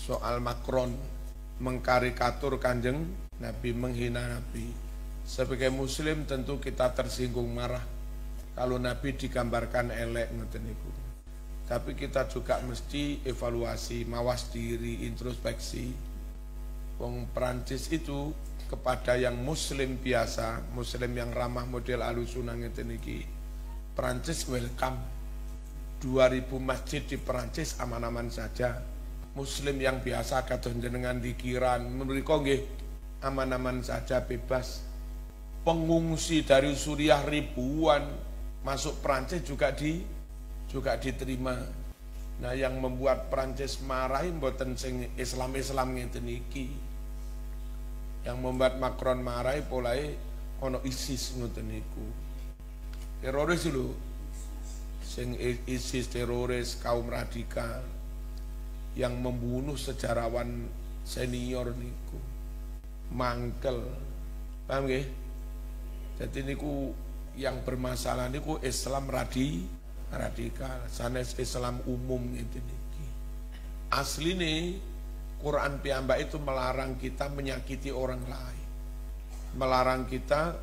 soal Macron mengkarikatur kanjeng Nabi menghina Nabi. Sebagai Muslim tentu kita tersinggung marah kalau Nabi digambarkan elek ngoten niku. Tapi kita juga mesti evaluasi, mawas diri, introspeksi. Wong Prancis itu kepada yang muslim biasa, muslim yang ramah model alusuna ngeten iki. Prancis welcome. 2000 masjid di Prancis aman-aman saja. Muslim yang biasa kados jenengan dikiran mereka nggih aman-aman saja bebas. Pengungsi dari Suriah ribuan masuk Prancis juga di juga diterima. Nah, yang membuat Prancis marah mboten sing Islam-Islam ngeten iki. Yang membuat Macron marah polai ono ISIS ngoten niku. Teroris lho. Sing ISIS teroris kaum radikal yang membunuh sejarawan senior niku. Mangkel. Paham nggih? Jadi niku yang bermasalah niku Islam radi radikal, sanes Islam umum itu niki. Asli nih Quran piyambak itu melarang kita menyakiti orang lain. Melarang kita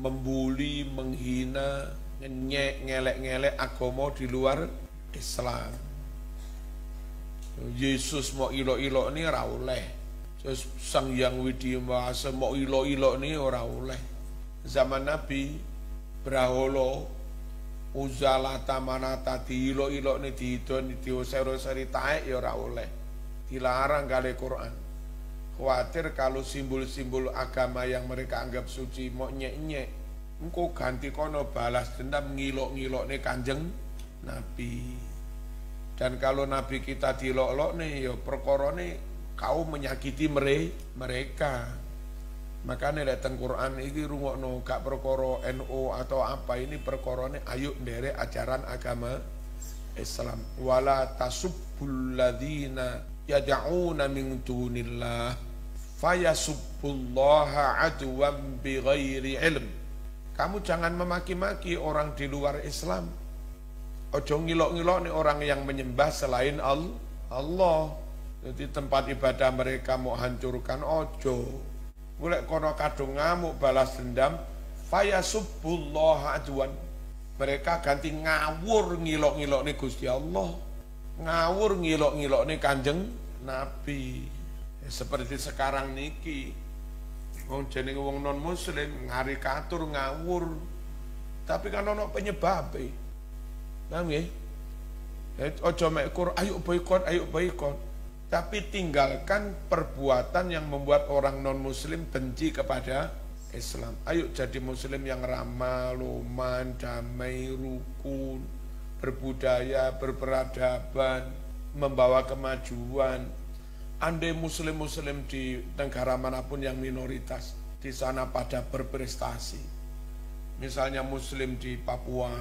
membuli, menghina, ngelek-ngelek agama di luar Islam. Yesus mau ilo-ilo ini ora oleh. Sang Yang Widi Mahasa mau ilo-ilo ini ora oleh. Zaman Nabi Braholo uzalata manata diilo-ilo ni diidon diusero-seri taek ya ora oleh. Dilarang kali Quran. Khawatir kalau simbol-simbol agama yang mereka anggap suci mau nyek-nyek, engkau ganti kono balas dendam ngilok-ngilok nih kanjeng Nabi. Dan kalau Nabi kita dilok-lok nih, ya perkara nih kau menyakiti mereka. Makanya datang Quran ini rungokno gak perkara NU atau apa ini perkara ini ayo ndere ajaran agama Islam. Wala tasubbul ladzina yad'una min dunillah fayasubbullaha adwan bighairi ilm. Kamu jangan memaki-maki orang di luar Islam. Ojo ngilok-ngilok nih orang yang menyembah selain Allah. Jadi tempat ibadah mereka mau hancurkan ojo Golek kono kadung ngamuk balas dendam, faya subbullah ajuan. Mereka ganti ngawur ngilok-ngilok nih Gusti Allah. Ngawur ngilok-ngilok nih kanjeng Nabi. Ya, seperti sekarang niki. Wong jenenge wong non muslim katur ngawur. Tapi kan ono penyebab. Paham? Ya, ojo mek ayo boikot, ayo boikot tapi tinggalkan perbuatan yang membuat orang non muslim benci kepada Islam. Ayo jadi muslim yang ramah, luman, damai, rukun, berbudaya, berperadaban, membawa kemajuan. Andai muslim-muslim di negara mana pun yang minoritas, di sana pada berprestasi. Misalnya muslim di Papua,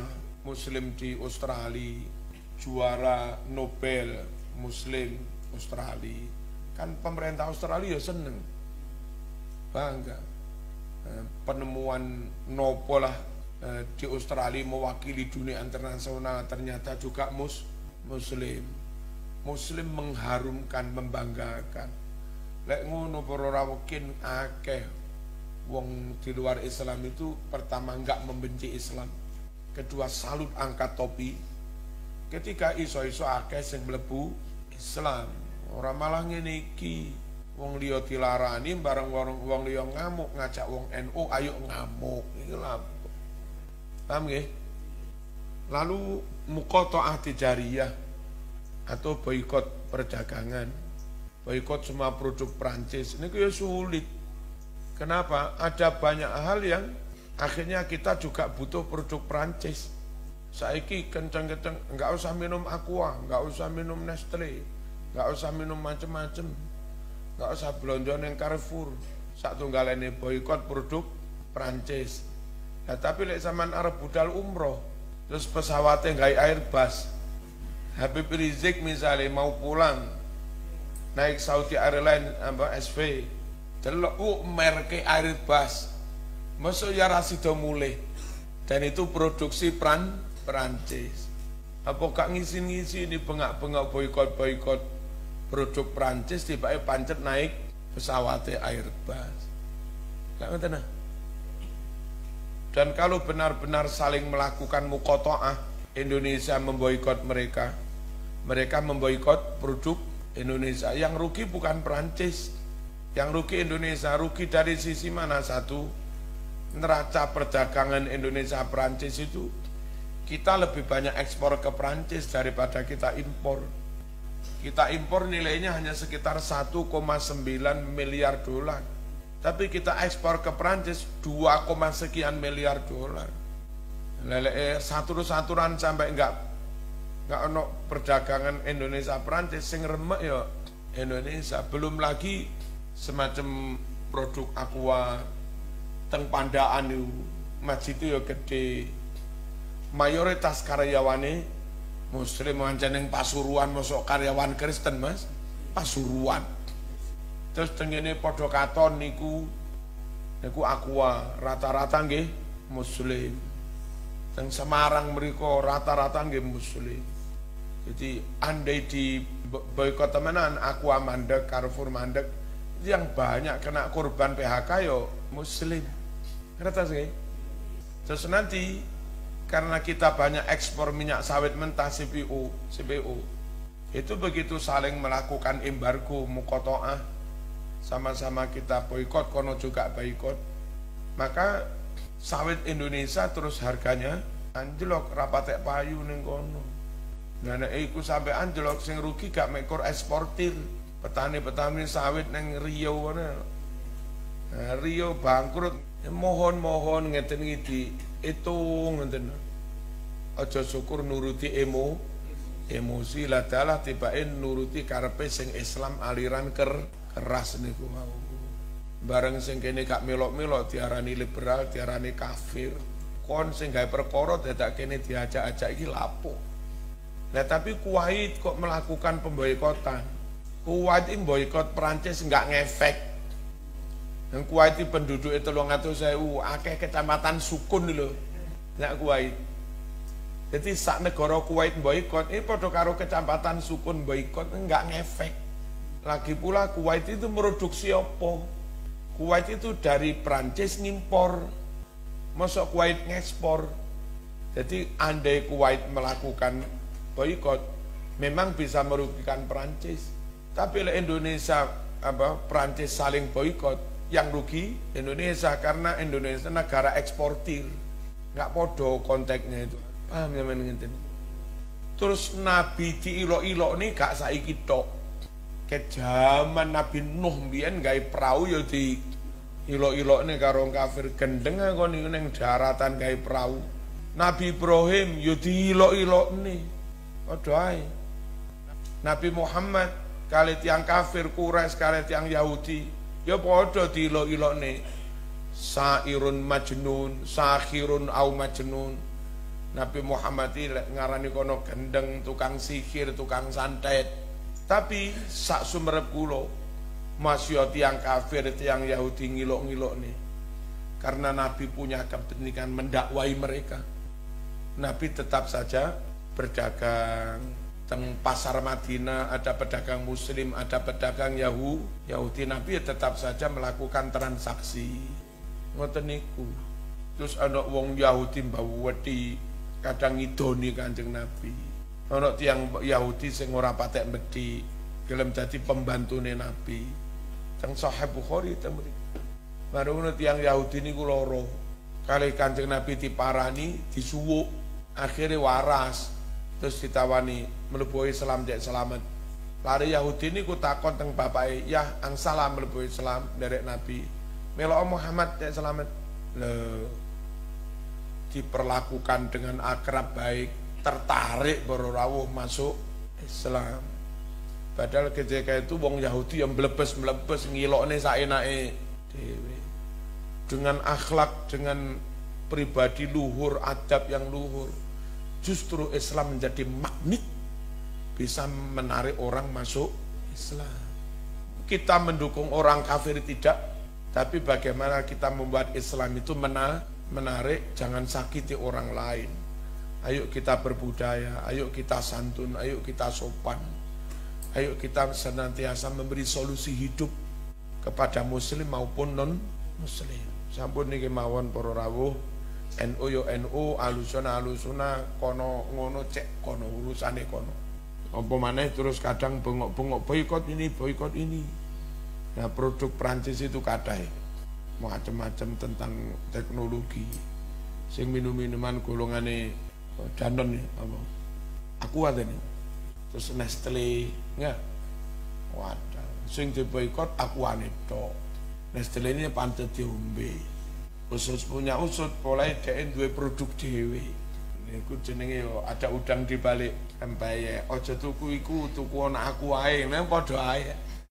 muslim di Australia, juara Nobel, muslim Australia. Kan pemerintah Australia ya seneng. Bangga. Eh, penemuan nopo lah eh, di Australia mewakili dunia internasional ternyata juga mus muslim. Muslim mengharumkan, membanggakan. Lek ngono para rawakin akeh wong di luar Islam itu pertama enggak membenci Islam. Kedua salut angkat topi. Ketika iso-iso akeh sing mlebu Islam. Orang malah ngene iki. Wong liya dilarani bareng wong wong liya ngamuk ngajak wong NU ayo ngamuk. Iki lha. Paham nggih? Lalu muqatta'ah tijariyah atau boikot perdagangan. Boikot semua produk Prancis. Ini ya sulit. Kenapa? Ada banyak hal yang akhirnya kita juga butuh produk Prancis. Saiki kenceng-kenceng, enggak usah minum Aqua, enggak usah minum Nestle, nggak usah minum macem-macem. Nggak usah belanja yang Carrefour. Sak ini boykot produk Prancis nah tapi lek zaman Arab budal umroh terus pesawatnya nggak Airbus Habib Rizik misalnya mau pulang naik Saudi Airlines apa SV delok uh merke Airbus masuk ya rasido mulai dan itu produksi Pran Prancis apa kak ngisi-ngisi ini bengak-bengak boykot boykot produk Prancis tiba pancet naik pesawat Airbus. Gak ngerti nah. Dan kalau benar-benar saling melakukan mukotoah, Indonesia memboikot mereka, mereka memboikot produk Indonesia. Yang rugi bukan Prancis, yang rugi Indonesia. Rugi dari sisi mana satu? Neraca perdagangan Indonesia Prancis itu kita lebih banyak ekspor ke Prancis daripada kita impor. Kita impor nilainya hanya sekitar 1,9 miliar dolar. Tapi kita ekspor ke Prancis 2, sekian miliar dolar. Lele eh, satu-saturan sampai enggak enggak ono perdagangan Indonesia Prancis sing remek ya Indonesia. Belum lagi semacam produk aqua teng pandaan itu masjid itu ya gede. Mayoritas karyawane muslim yang pasuruan masuk karyawan Kristen mas. Pasuruan. Terus tengene podo katon niku niku aqua. Rata-rata nggih muslim. Teng Semarang mereka rata-rata nggih muslim. Jadi andai di boykot temenan aqua mandek Carrefour mandek yang banyak kena korban PHK yo muslim ngerti sih terus nanti karena kita banyak ekspor minyak sawit mentah CPO, CPO, itu begitu saling melakukan embargo mukotoah, sama-sama kita boykot, kono juga boykot, maka sawit Indonesia terus harganya anjlok rapatek payu ning kono. Nah, nek iku sampai anjlok sing rugi gak mekor eksportir. Petani-petani sawit neng Rio. Nah, Rio bangkrut. Mohon-mohon ngeten ngidi itu ngeten. Aja syukur nuruti emo emosi. Lah dalah tibain nuruti karpe sing Islam aliran ker keras niku. Mau bareng sing kene gak melok-melok tiarani liberal tiarani kafir. Kon sing gawe perkara dadak kene diajak-ajak iki lapo nah tapi Kuwait kok melakukan pemboikotan? Kuwait ini boikot Prancis nggak ngefek yang Kuwait itu penduduk itu ngatur saya akeh kecamatan sukun dulu nggak Kuwait jadi sak negara Kuwait boykot, ini pada karo kecamatan sukun boykot enggak ngefek. Lagi pula Kuwait itu produksi apa? Kuwait itu dari Prancis ngimpor, masuk Kuwait ngekspor. Jadi andai Kuwait melakukan boykot, memang bisa merugikan Prancis. Tapi oleh Indonesia apa Prancis saling boykot, yang rugi Indonesia karena Indonesia negara eksportir, nggak podo konteksnya itu. Paham ya ngenten. Terus Nabi diilok-ilok nih gak saiki tok. Ke zaman Nabi Nuh mbiyen gawe perahu ya di ilok-ilok nih karo kafir gendeng kon niku ning daratan gawe perahu. Nabi Ibrahim ya diilok-ilok nih. Padha ae. Nabi Muhammad kali tiang kafir Quraisy kali tiang Yahudi ya padha diilok-ilok nih. Sairun majnun, sakhirun au majnun. Nabi Muhammad ini ngarani kono gendeng, tukang sihir, tukang santet. Tapi sak sumerep kulo masih tiang kafir, tiang Yahudi ngilok-ngilok nih. Karena Nabi punya kepentingan mendakwai mereka. Nabi tetap saja berdagang. Teng pasar Madinah ada pedagang Muslim, ada pedagang Yahudi. Yahudi Nabi tetap saja melakukan transaksi. Ngoten niku. Terus anak wong Yahudi bawa wedi kadang ngidoni Kanjeng Nabi. Ana tiang Yahudi sing ora patek medhi gelem dadi pembantune Nabi. Teng Sahih Bukhari teng Baru ngono tiang Yahudi niku loro. Kali Kanjeng Nabi diparani, disuwuk, akhirnya waras. Terus ditawani mlebu Islam cek selamat. Lari Yahudi ini ku takon teng bapak ya ang salam mlebu Islam dari Nabi. Melo Muhammad cek selamat. Loh, diperlakukan dengan akrab baik, tertarik berawuh masuk Islam. Padahal ketika itu wong Yahudi yang melebes-melebes ngilokne saenake dhewe. Dengan akhlak, dengan pribadi luhur, adab yang luhur. Justru Islam menjadi magnet bisa menarik orang masuk Islam. Kita mendukung orang kafir tidak, tapi bagaimana kita membuat Islam itu menarik menarik, jangan sakiti orang lain. Ayo kita berbudaya, ayo kita santun, ayo kita sopan. Ayo kita senantiasa memberi solusi hidup kepada muslim maupun non muslim. Sampun niki mawon para NU yo NU, alusuna alusuna, kono ngono cek kono urusane kono. Apa maneh terus kadang bengok-bengok boykot ini, boykot ini. Nah produk Prancis itu kata macam-macam tentang teknologi. Sing minum-minuman golongane oh, Danon ya apa? Aku ada nih. Terus Nestle, enggak? Wadah. Sing diboikot aku ane tok. Nestle ini pantet diombe. Usus punya usut, mulai dia dua produk dewe. Iku jenenge yo ada udang di balik embaye. Ojo tuku iku tuku aku ae, nang padha ae.